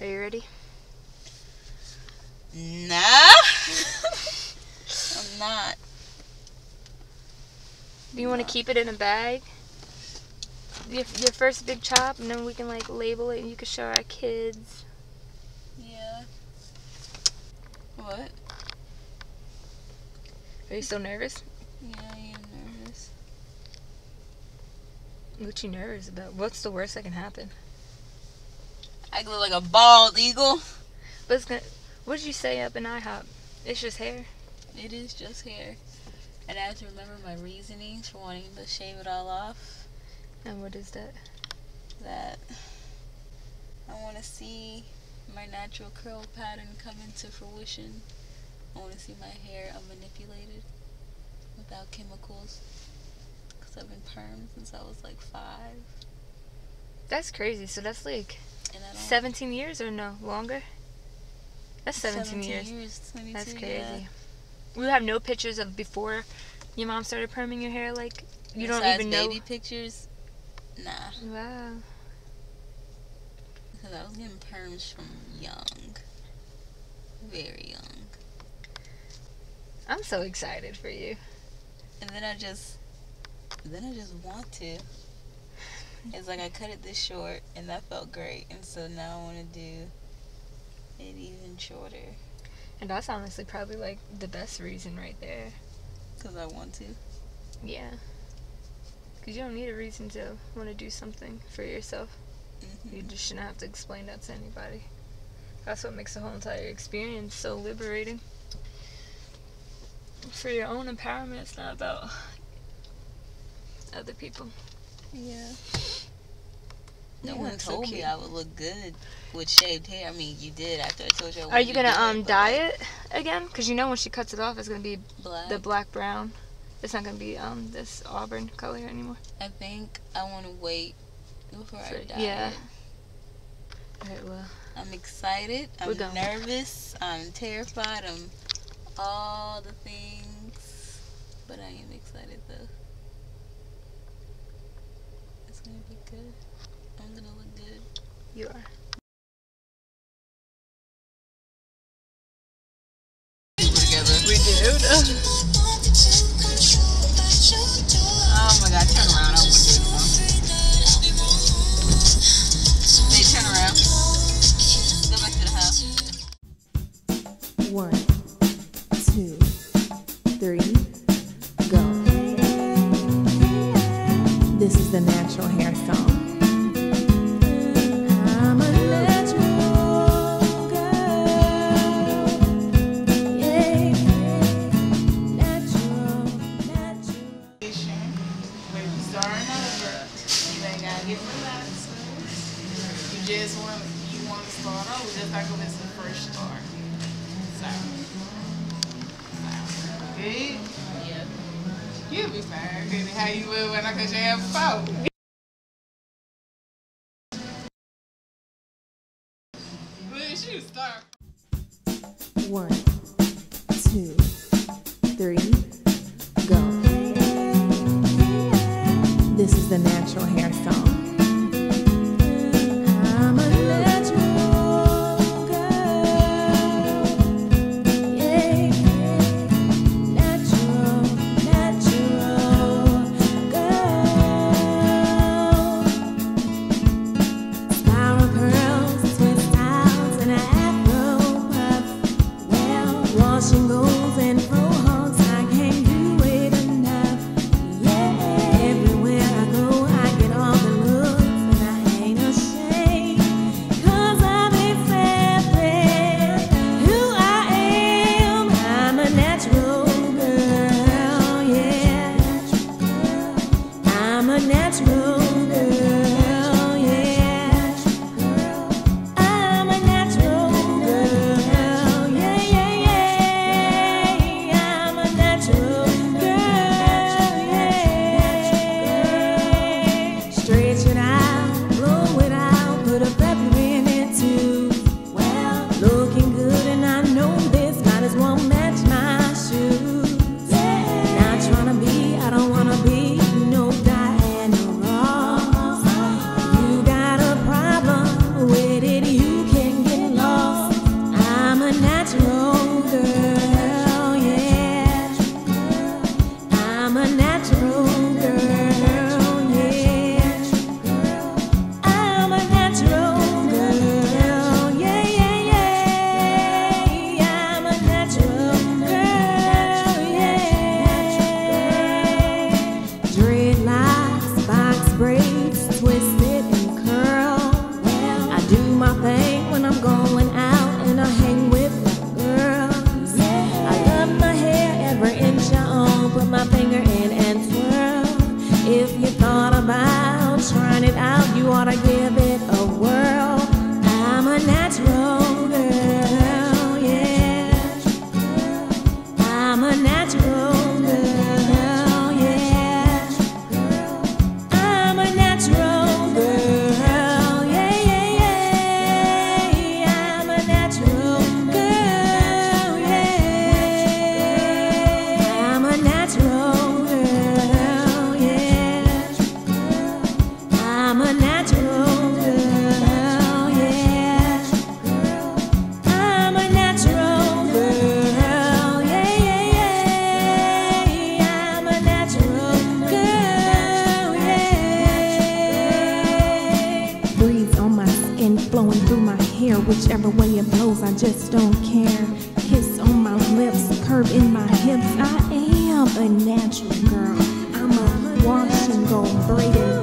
Are you ready? Nah. I'm not. Do you want to keep it in a bag? Your, your first big chop, and then we can like label it, and you can show our kids. Yeah. What? Are you still nervous? Yeah, I am nervous. What you nervous about? What's the worst that can happen? I look like a bald eagle. But it's gonna. What did you say up in IHOP? It's just hair. It is just hair. And I have to remember my reasonings for wanting to shave it all off. And what is that? That I want to see my natural curl pattern come into fruition. I want to see my hair unmanipulated without chemicals. Because I've been perm since I was like five. That's crazy. So that's like And I don't 17 years or no longer? That's 17, years. 22, That's yeah. crazy. We have no pictures of before your mom started perming your hair. Like you don't Besides even know. baby pictures. Nah, Wow. because I was getting perms from young, very young, I'm so excited for you. and then I just, then I just want to. It's like I cut it this short, and that felt great, and so now I want to do it even shorter And that's honestly probably like the best reason right there. because I want to. Yeah. Because you don't need a reason to want to do something for yourself. hmm You just shouldn't have to explain that to anybody. That's what makes the whole entire experience so liberating. For your own empowerment, it's not about other people. Yeah. Yeah, No one that's so told me. I would look good with shaved hair. I mean, you did after I told you. I Are you gonna um dye it again? Cause you know when she cuts it off, it's gonna be Black. the black brown. It's not gonna be um this auburn color anymore. I think I want to wait before I For- dye yeah. it. Alright, well, I'm excited. We're I'm going. nervous. I'm terrified. I'm all the things. But I am excited though. It's good. I'm gonna look good. you are. We do. if it's the first start. So, so good. Yeah. You'll be fine. Cause how you will when I cut your hair wash and go braiding,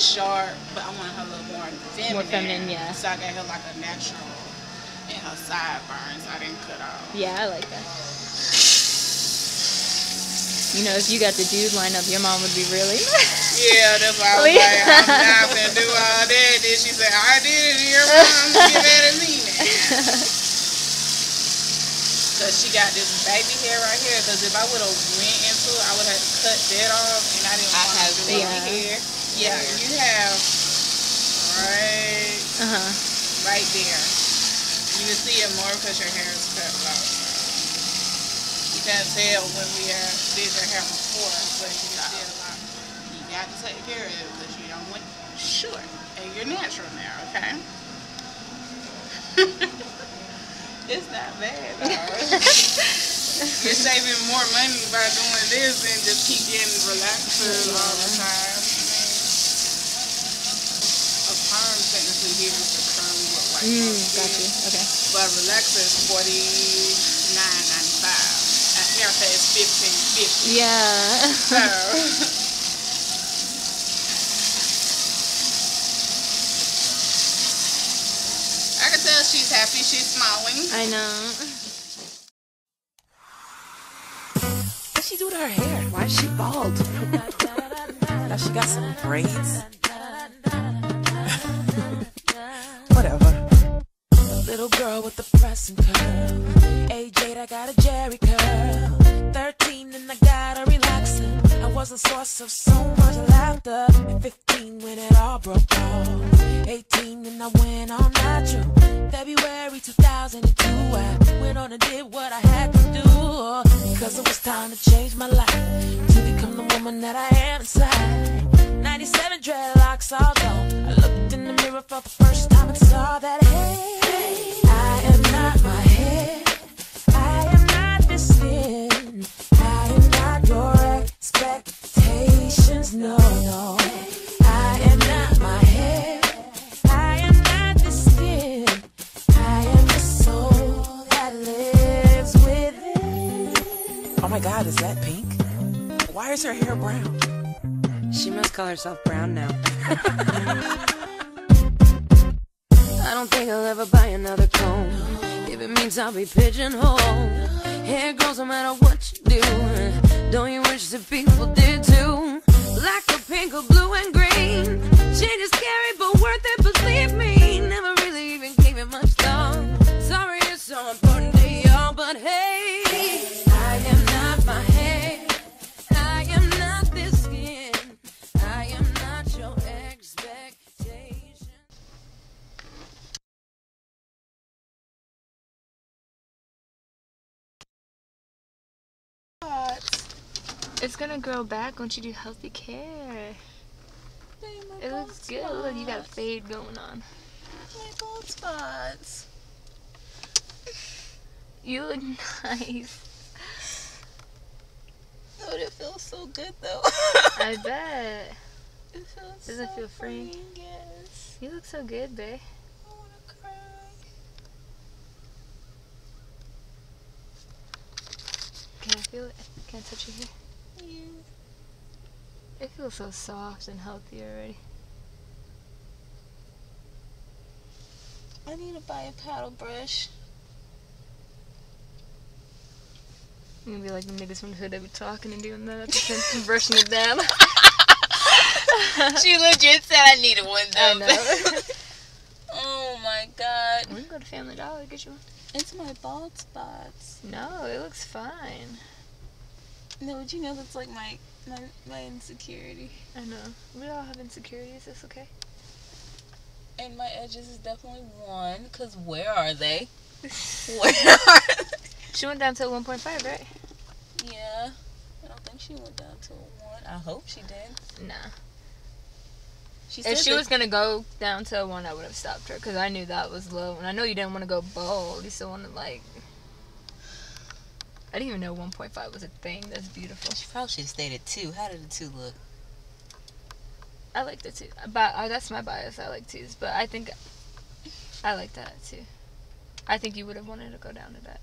sharp. sharp, but I want her a little more feminine. More feminine, yeah. So I got her like a natural and her sideburns I didn't cut off. Yeah, I like that. You know, if you got the dude lined up, your mom would be really Yeah, that's why I was Oh, like, yeah. I'm not gonna do all that. Then she said, I did it, and your mom get mad at me now. Cause she got this baby hair right here. Cause if I would have went into it, I would have cut that off, and I didn't want to have do baby it here. Yeah, you have right, Uh huh. right there. You can see it more because your hair is cut low. You can't tell when we have did your hair before, but you can see it a lot. You got to take care of it because you don't want short, and you're natural now, okay? it's not bad you're saving more money by doing this than just keep getting relaxers all the time. I mean, a perm set here is the curly look like Mm, got you. Okay. But relaxer is forty nine ninety five. And haircut is fifteen fifty. Yeah. So I can tell she's happy, she's smiling. I know. What she do to her hair? Why is she bald? now she got some braids. Little girl with the pressing curl. Age 8, I got a Jheri curl. 13 and I got a relaxing. I was a source of so much laughter. At 15 when it all broke off. 18 and I went all natural. February 2002, I went on and did what I had to do. Because it was time to change my life. To become the woman that I am inside. 97 dreadlocks all gone. I the mirror for the first time and saw that, hey, I am not my head. I am not this skin. I am not your expectations. No, no. I am not my hair. I am not the skin. I am the soul that lives within. Oh my god, is that pink? Why is her hair brown? She must call herself brown now. Don't think I'll ever buy another comb. If it means I'll be pigeonholed. Hair grows no matter what you do. Don't you wish that people did too? Black or pink or blue and green. Change is scary but worth it, believe me. It's gonna grow back once you do healthy care. It looks good. Look, you got a fade going on. My bald spots. You look nice. Oh, it feels so good though. I bet. it feels Does it feel free? freeing, Yes. You look so good, babe. Can I feel it? Can I touch your hair? Yeah. It feels so soft and healthy already. I need to buy a paddle brush. I'm gonna be like the niggas from the hood that be talking and doing that at the time, brushing it down. she legit said I needed one I though. know. oh my god. we can go to Family Dollar and get you one. It's my bald spots. No, it looks fine. No, but you know that's like my my my insecurity. I know. We all have insecurities. It's okay. And my edges is definitely one. Cause where are they? Where are they? She went down to 1.5, right? Yeah. I don't think she went down to a one. I hope she did. Nah. She If she was gonna go down to one, I would have stopped her because I knew that was low, and I know you didn't want to go bald. You still wanted like. I didn't even know 1.5 was a thing. That's beautiful. She probably should have stayed at two. How did the two look? I like the two, but uh, that's my bias. I like twos, but I think I like that too. I think you would have wanted to go down to that.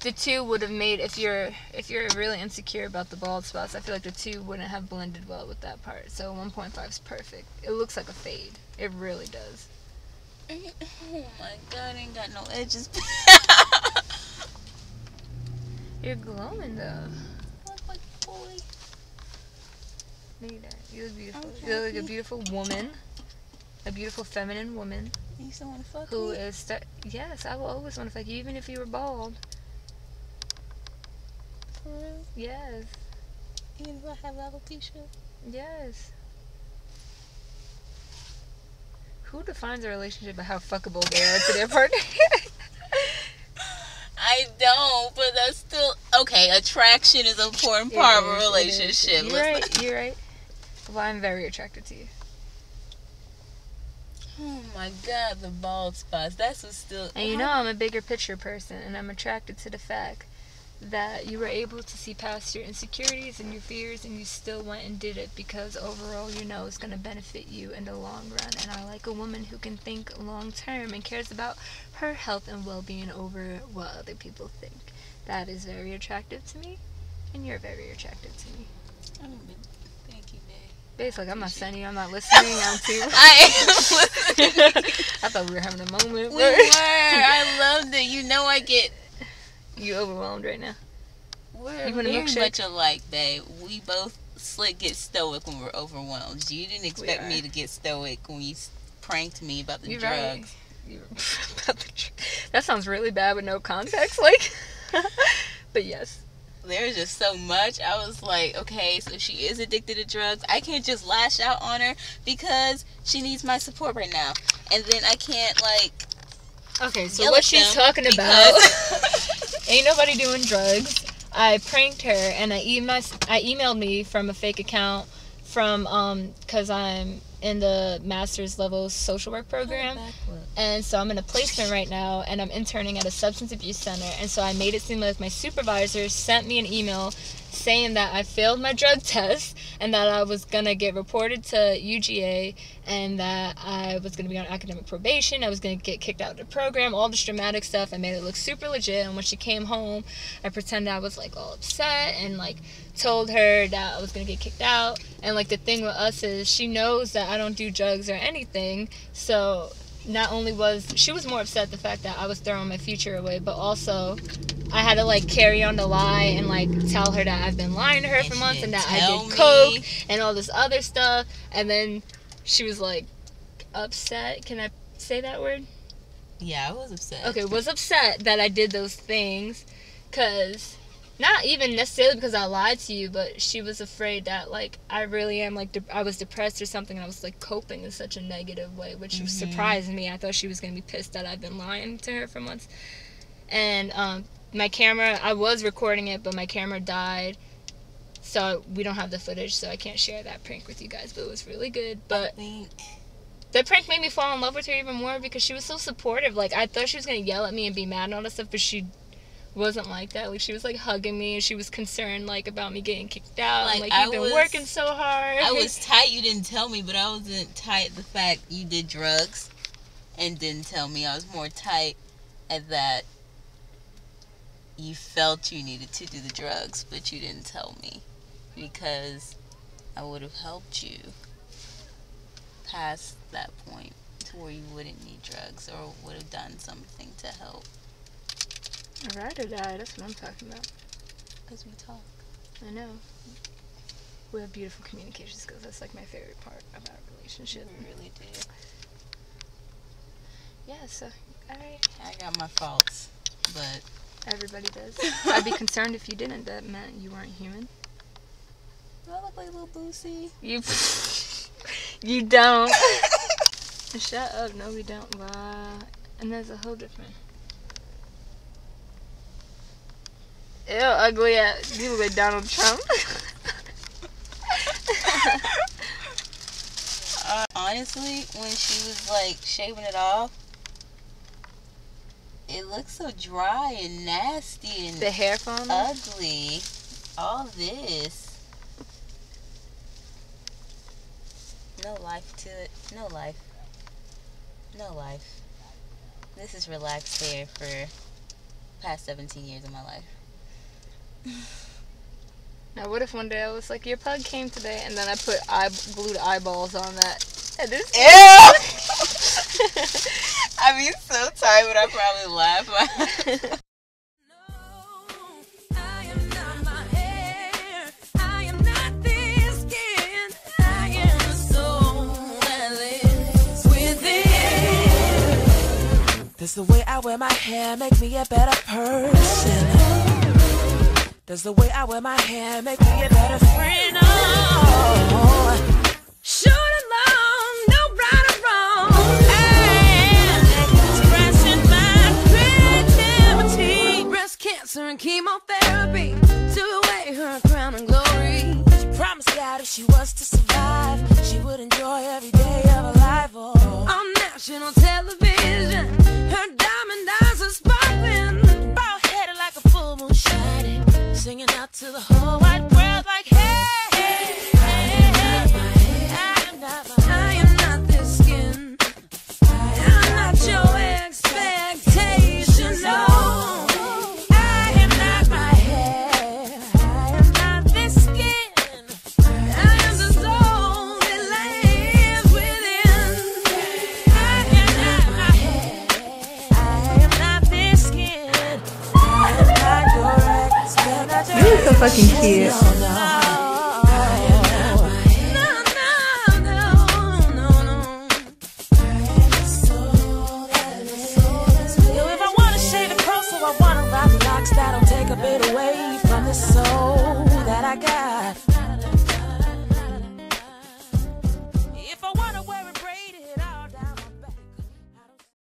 The two would have made if you're if you're really insecure about the bald spots. I feel like the two wouldn't have blended well with that part. So 1.5 is perfect. It looks like a fade. It really does. Oh my god, ain't got no edges. You're glowing though. look like a boy. Look at that. You look beautiful. You look like a beautiful woman. A beautiful feminine woman You still wanna fuck who me? is yes, I will always want to fuck you even if you were bald. Yes. Even if I have alopecia? Yes. Who defines a relationship by how fuckable they are to their partner? I don't, but that's still okay. Attraction is an important part of a relationship. You're Let's right. You're right. Well, I'm very attracted to you. Oh my god, the bald spots. That's what's still. And you know oh. I'm a bigger picture person, and I'm attracted to the fact that you were able to see past your insecurities and your fears and you still went and did it because overall you know it's going to benefit you in the long run. And I like a woman who can think long term and cares about her health and well being over what other people think. That is very attractive to me, and you're very attractive to me. I mean, thank you, Nay. Babe's like, I'm not sending you, I'm not listening, I'm too. I am listening. I thought we were having a moment. we were. I loved it. You know, I get. You overwhelmed right now. We're You want a milkshake? much alike, babe. We both slick get stoic when we're overwhelmed. You didn't expect me to get stoic when you pranked me about the You're drugs. right. About the dr- that sounds really bad with no context, like. but yes, There's just so much. I was like, okay, so she is addicted to drugs. I can't just lash out on her because she needs my support right now. And then I can't like Okay, so what at she's talking about ain't nobody doing drugs. I pranked her and I emailed I emailed me from a fake account from um cuz I'm in the master's level social work program. And so I'm in a placement right now and I'm interning at a substance abuse center. And so I made it seem like my supervisor sent me an email saying that I failed my drug test and that I was gonna get reported to UGA and that I was gonna be on academic probation. I was gonna get kicked out of the program. All this dramatic stuff. I made it look super legit. And when she came home, I pretended I was like all upset and like told her that I was gonna get kicked out. And like the thing with us is she knows that I don't do drugs or anything. So not only was she was more upset the fact that I was throwing my future away, but also I had to like carry on the lie and like tell her that I've been lying to her And for months and that I did me. coke and all this other stuff. And then she was like upset. Can I say that word? Yeah, I was upset. Okay, was upset that I did those things cuz not even necessarily because I lied to you, but she was afraid that like I really am like de- I was depressed or something and I was like coping in such a negative way, which Mm-hmm. surprised me. I thought she was going to be pissed that I've been lying to her for months. And um my camera, I was recording it, but my camera died. So we don't have the footage, so I can't share that prank with you guys, but it was really good. But that prank made me fall in love with her even more because she was so supportive. Like I thought she was gonna yell at me and be mad and all that stuff, but she wasn't like that. Like she was like hugging me and she was concerned like about me getting kicked out. Like, like I you've been was- working so hard. I was tight. You didn't tell me, but I wasn't tight. The fact you did drugs and didn't tell me. I was more tight at that. You felt you needed to do the drugs, but you didn't tell me because I would have helped you past that point to where you wouldn't need drugs or would have done something to help Ride or die. That's what I'm talking about. because we talk. I know. We have beautiful communication skills. That's like my favorite part of our relationship. We really do. Yeah. So all right. I got my faults, but Everybody does. I'd be concerned if you didn't. That meant you weren't human. Do I look like little Boosie? You. you don't. Shut up. No, we don't. Wow. And there's a whole different. Ew, ugly ass. You look like Donald Trump. Uh, honestly, when she was like shaving it off, it looks so dry and nasty and the hair falling ugly. All this. No life to it. No life. No life. This is relaxed hair for past 17 years of my life. Now, what if one day I was like, your pug came today, and then I put eye glued eyeballs on that. And this I mean, so tired, but I probably laugh. Does the way I wear my hair make me a better person? Does the way I wear my hair make me a better friend? Oh,